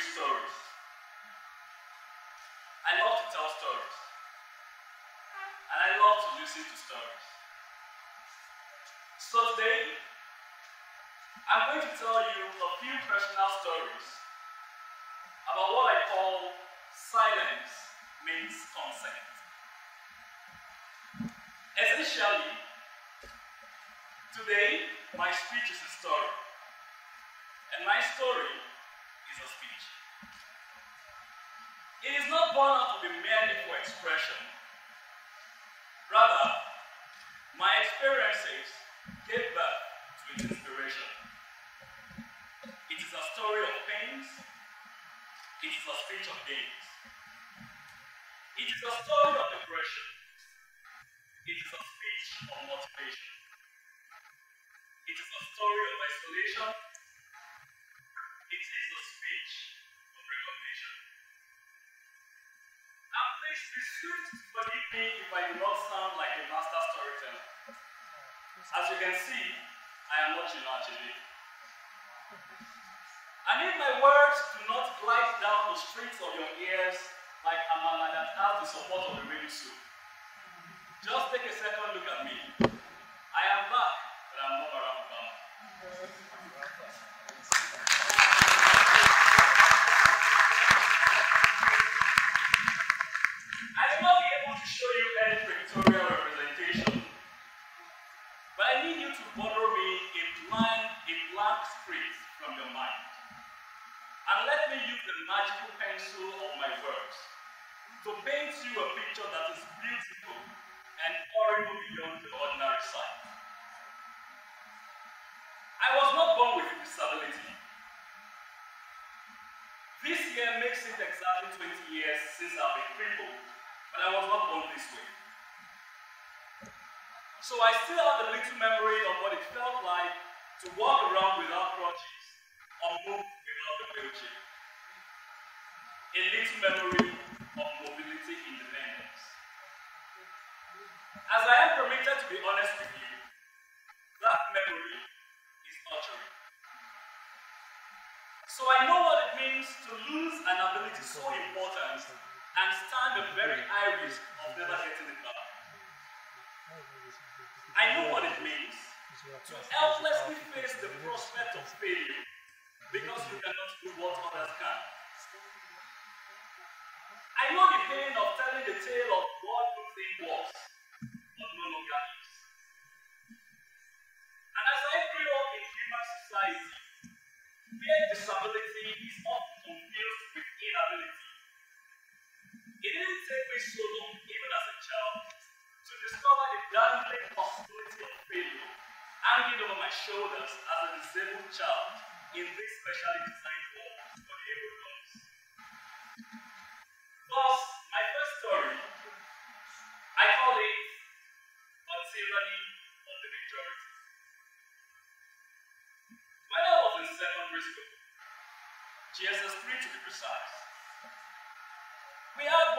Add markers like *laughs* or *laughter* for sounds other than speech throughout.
stories. I love to tell stories. And I love to listen to stories. So today, I'm going to tell you a few personal stories about what I call silence means consent. Essentially, today my speech is a story, and my story It is not born out of the merely for expression. Forgive me if I do not sound like a master storyteller. As you can see, I am not Chinachili. And if my words do not glide down the streets of your ears like Amala that has the support of the rain soup, just take a second look at me. Makes exactly 20 years since I've been crippled, but I was not born this way. So I still have a little memory of what it felt like to walk around without crutches or move without a wheelchair. A little memory of mobility independence. As I am permitted to be honest with you, So I know what it means to lose an ability so important and stand the very high risk of never getting it back. I know what it means to helplessly face the prospect of failure because you cannot do what others can. I know the pain of telling the tale of what you think was, but no longer is. And as I disability is often confused with inability, it didn't take me so long, even as a child, to discover the dangling possibility of failure hanging over my shoulders as a disabled child in this specially designed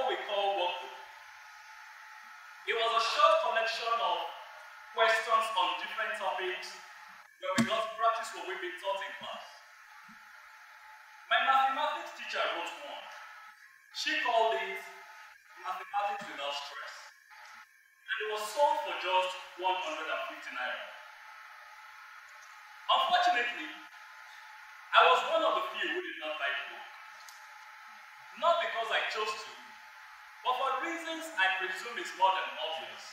what we call workbook. It was a short collection of questions on different topics where we got to practice what we've been taught in class. My mathematics teacher wrote one. She called it Mathematics Without Stress. And it was sold for just 150 naira. Unfortunately, I was one of the few who did not buy the book. Not because I chose to, but for reasons I presume is more than obvious.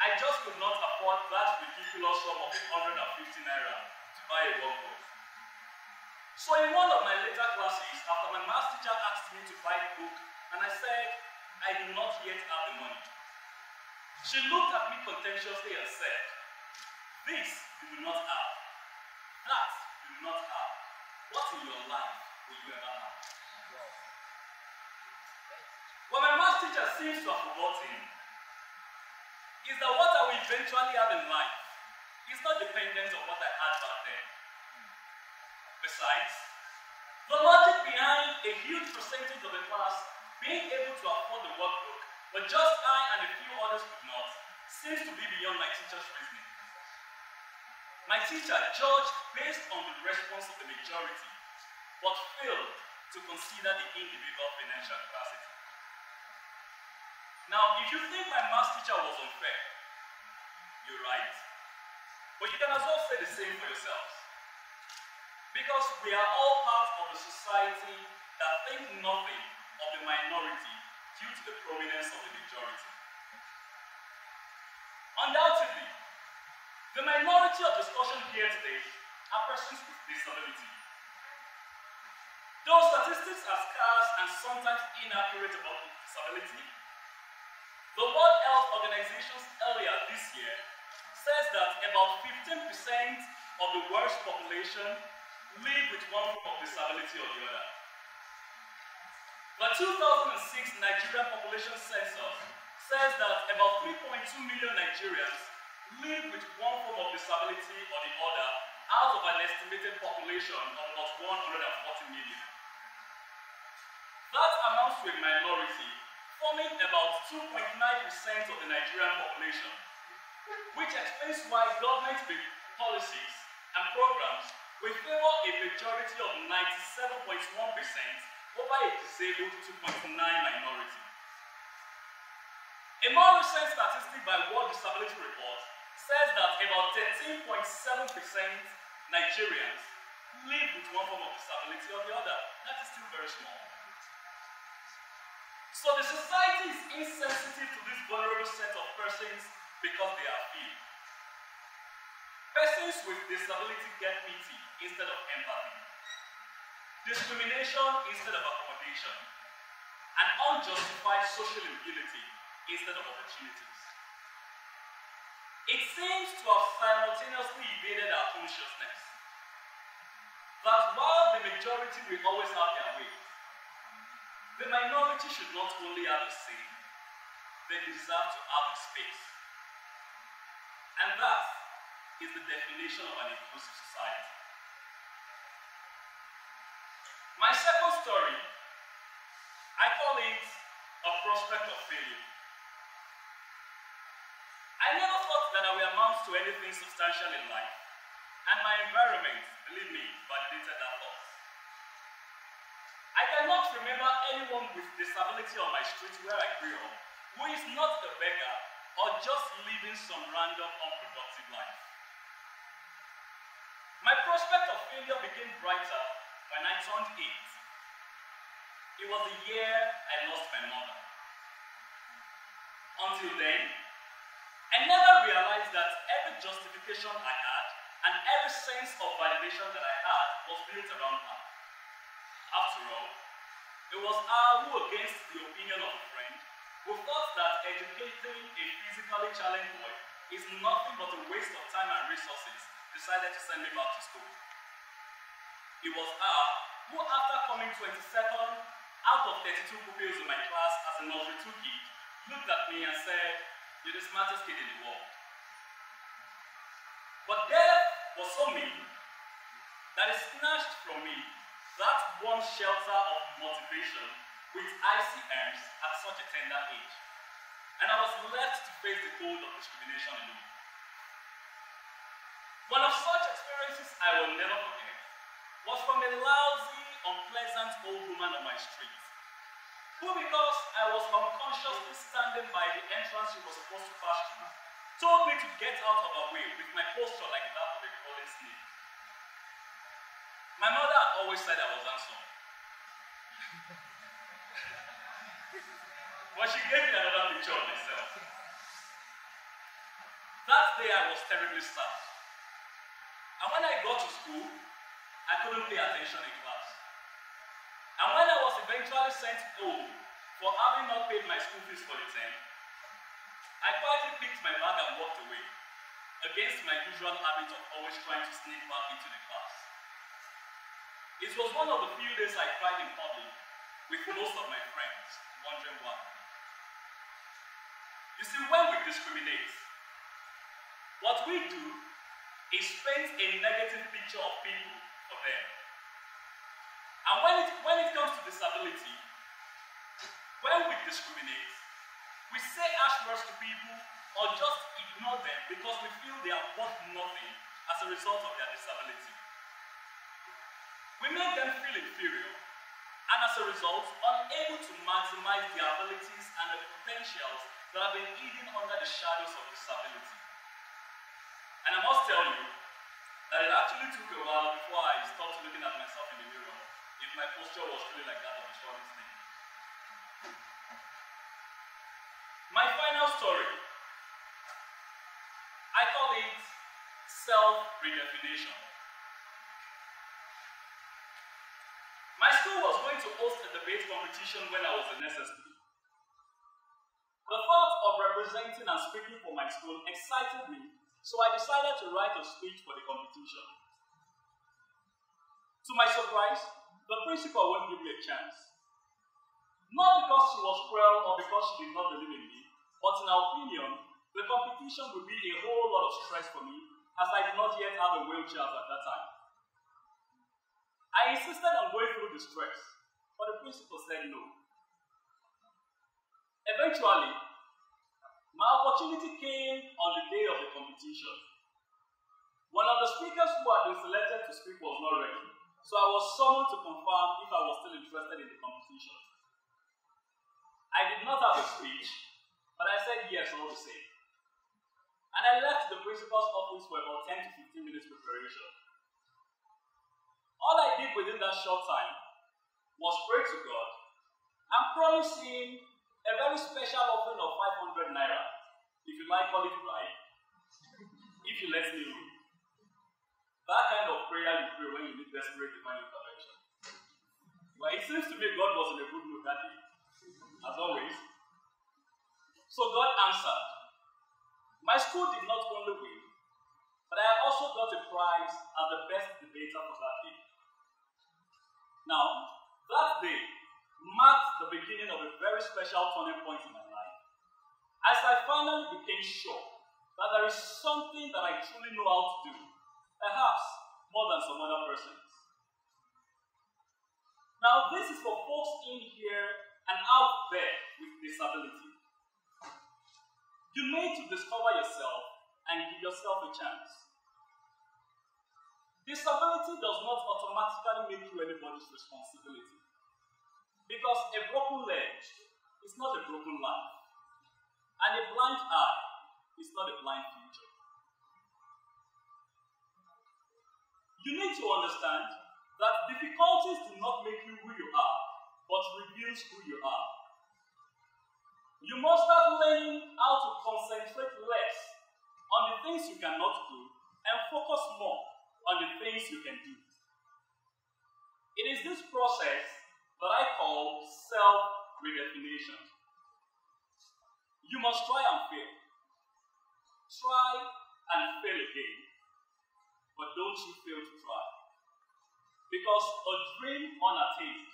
I just could not afford that ridiculous sum of 150 naira to buy a workbook. So in one of my later classes, after my math teacher asked me to buy the book, and I said, I do not yet have the money. She looked at me contemptuously and said, This you do not have. That you do not have. What in your life will you ever have? Teacher seems to have forgotten is that what I will eventually have in life is not dependent on what I had back then. Besides, The logic behind a huge percentage of the class being able to afford the workbook, but just I and a few others could not, seems to be beyond my teacher's reasoning. My teacher judged based on the response of the majority, but failed to consider the individual financial capacity. Now, if you think my math teacher was unfair, you're right. But you can as well say the same for yourselves. Because we are all part of a society that thinks nothing of the minority due to the prominence of the majority. Undoubtedly, the minority of discussion here today are persons with disability. Though statistics are scarce and sometimes inaccurate about disability, the World Health Organization earlier this year says that about 15% of the world's population live with one form of disability or the other. The 2006 Nigerian population census says that about 3.2 million Nigerians live with one form of disability or the other out of an estimated population of about 140 million. That amounts to a minority, forming about 2.9% of the Nigerian population, which explains why government policies and programs will favor a majority of 97.1% over a disabled 2.9 minority. A more recent statistic by World Disability Report says that about 13.7% Nigerians live with one form of disability or the other. That is still very small. So the society is insensitive to this vulnerable set of persons because they are few. Persons with disability get pity instead of empathy, discrimination instead of accommodation, and unjustified social impunity instead of opportunities. It seems to have simultaneously evaded our consciousness that while the majority will always have their way, the minority should not only have a say, they deserve to have a space. And that is the definition of an inclusive society. My second story, I call it a prospect of failure. I never thought that I would amount to anything substantial in life, and my environment, believe me, validated that thought. I cannot remember anyone with disability on my street where I grew up who is not a beggar or just living some random unproductive life. My prospect of failure became brighter when I turned eight. It was the year I lost my mother. Until then, I never realized that every justification I had and every sense of validation that I had was built around her. After all, it was her who, against the opinion of a friend, who thought that educating a physically challenged boy is nothing but a waste of time and resources, decided to send me back to school. It was her who, after coming 22nd out of 32 pupils in my class as a nursery 2 kid, looked at me and said, You're the smartest kid in the world. But there was so mean that it snatched from me one shelter of motivation with icy at such a tender age. And I was left to face the cold of discrimination alone. One of such experiences I will never forget was from a lousy, unpleasant old woman on my street, who, because I was unconsciously standing by the entrance she was supposed to pass through, told me to get out of her way with my posture like that of a crawling snake. My mother always said I was handsome. *laughs* but she gave me another picture of myself. That day I was terribly sad. And when I got to school, I couldn't pay attention in class. And when I was eventually sent home for having not paid my school fees for the term, I quietly picked my bag and walked away, against my usual habit of always trying to sneak back into the class. It was one of the few days I cried in public with most of my friends, wondering why. You see, when we discriminate, what we do is paint a negative picture of people for them. And when it, when it comes to disability, when we discriminate, we say harsh words to people or just ignore them because we feel they are worth nothing as a result of their disability. We make them feel inferior and as a result, unable to maximize their abilities and the potentials that have been hidden under the shadows of disability. And I must tell you that it actually took a while before I stopped looking at myself in the mirror if my posture was really like that of a short snake. My final story, I call it self-redefinition. When I was in SSP. The thought of representing and speaking for my school excited me, so I decided to write a speech for the competition. To my surprise, the principal won't give me a chance. Not because she was cruel or because she did not believe in me, but in her opinion, the competition would be a whole lot of stress for me as I did not yet have a wheelchair at that time. I insisted on going through the stress, but the principal said no. Eventually, my opportunity came on the day of the competition. One of the speakers who had been selected to speak was not ready, so I was summoned to confirm if I was still interested in the competition. I did not have a speech, but I said yes all the same. And I left the principal's office for about 10 to 15 minutes preparation. All I did within that short time was pray to God and promise Him a very special offering of 500 naira, if you like call it right, if you let me know. That kind of prayer you pray when you need desperate divine intervention. Well, it seems to me God was in a good mood that day, as always. So God answered. My school did not only win, but I also got a prize as the best debater for that day. Now, that day marked the beginning of a very special turning point in my life. As I finally became sure that there is something that I truly know how to do, perhaps more than some other persons. Now, this is for folks in here and out there with disability. You need to discover yourself and give yourself a chance. Disability does not automatically make you anybody's responsibility. Because a broken leg is not a broken life, and a blind eye is not a blind future. You need to understand that difficulties do not make you who you are, but reveals who you are. You must start learning how to concentrate less on the things you cannot do and focus more on the things you can do. It is this process that I call self redefinition. You must try and fail. Try and fail again. But don't you fail to try. Because a dream unattained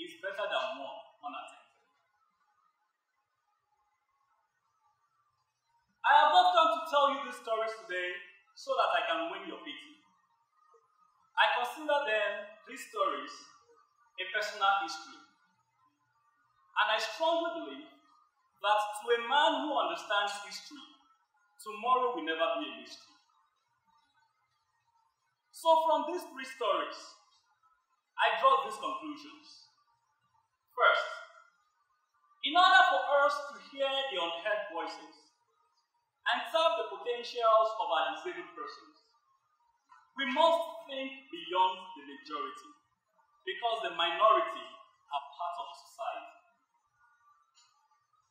is better than one unattained. I have not come to tell you these stories today so that I can win your pity. I consider them, these stories, a personal history. And I strongly believe that to a man who understands history, tomorrow will never be a mystery. So, from these three stories, I draw these conclusions. First, in order for us to hear the unheard voices and serve the potentials of our disabled persons, we must think beyond the majority because the minority are part of the society.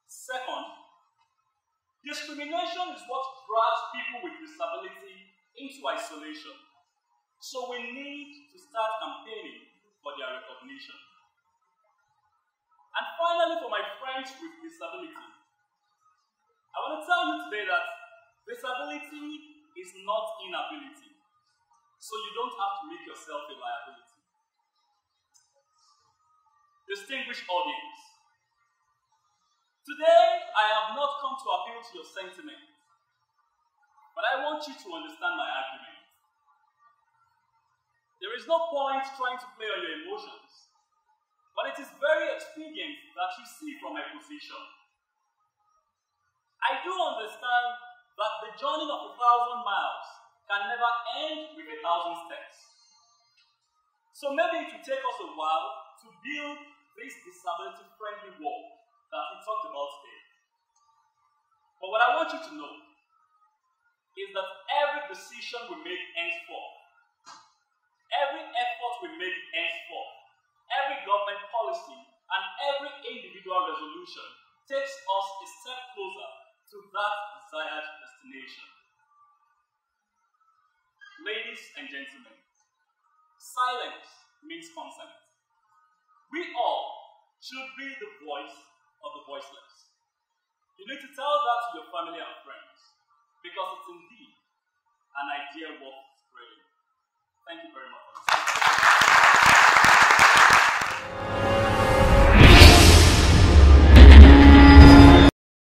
Second, discrimination is what drags people with disability into isolation. So we need to start campaigning for their recognition. And finally, for my friends with disability, I want to tell you today that disability is not inability. So you don't have to make yourself a liability. Distinguished audience, today I have not come to appeal to your sentiment, but I want you to understand my argument. There is no point trying to play on your emotions, but it is very expedient that you see from my position. I do understand that the journey of a thousand miles can never end with a thousand steps. So maybe it will take us a while to build this disability friendly wall that we talked about today. But what I want you to know is that every decision we make henceforth, every effort we make henceforth, every government policy, and every individual resolution takes us a step closer to that desired destination. Ladies and gentlemen, silence means consent. We all should be the voice of the voiceless. You need to tell that to your family and friends because it's indeed an idea worth spreading. Thank you very much.